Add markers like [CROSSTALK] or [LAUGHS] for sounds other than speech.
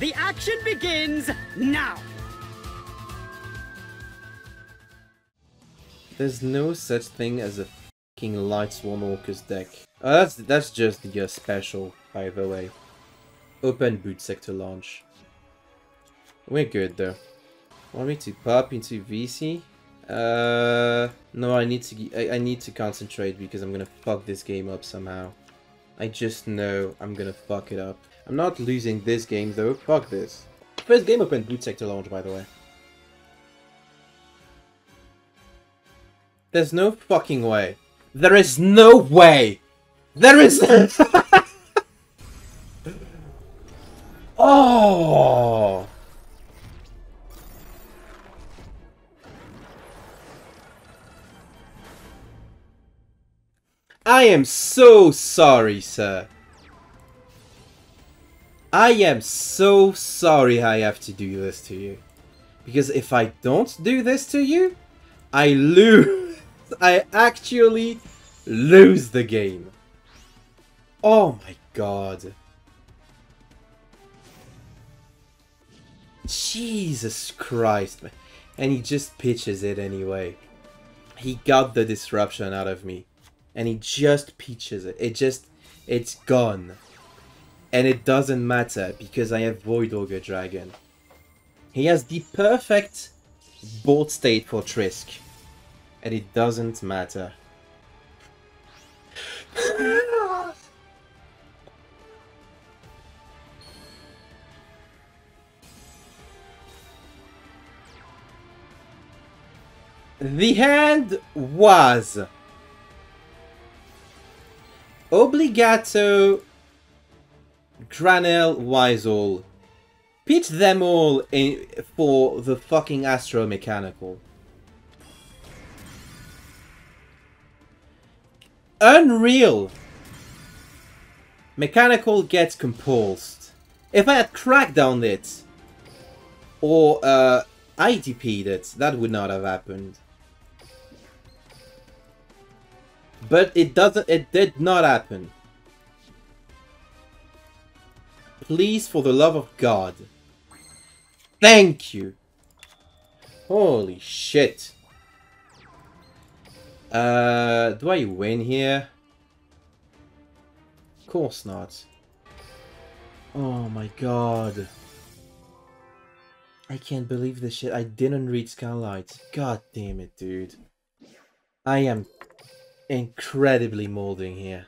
The action begins now! There's no such thing as a fucking Lightsworn Orcus deck. Oh, that's that's just uh, special, by the way. Open boot sector launch. We're good though. Want me to pop into VC? Uh, no, I need to I, I need to concentrate because I'm gonna fuck this game up somehow. I just know I'm gonna fuck it up. I'm not losing this game though. Fuck this. First game open boot sector launch, by the way. There's no fucking way. There is no way. There is. [LAUGHS] oh. I am so sorry, sir. I am so sorry I have to do this to you. Because if I don't do this to you, I lose. [LAUGHS] I actually lose the game. Oh my god. Jesus Christ. And he just pitches it anyway. He got the disruption out of me. And he just peaches it. It just, it's gone. And it doesn't matter because I have Void Ogre Dragon. He has the perfect board state for Trisk. And it doesn't matter. the hand was Obligato Granel Wisel. Pitch them all in for the fucking Astro Mekanikle. Unreal! Mekanikle gets compulsed. If I had crackdown it, or uh, IDP'd it, that would not have happened. But it doesn't, it did not happen. Please, for the love of God. Thank you. Holy shit. Uh, do I win here? Of course not. Oh my god. I can't believe this shit. I didn't read Skylight. God damn it, dude. I am incredibly molding here.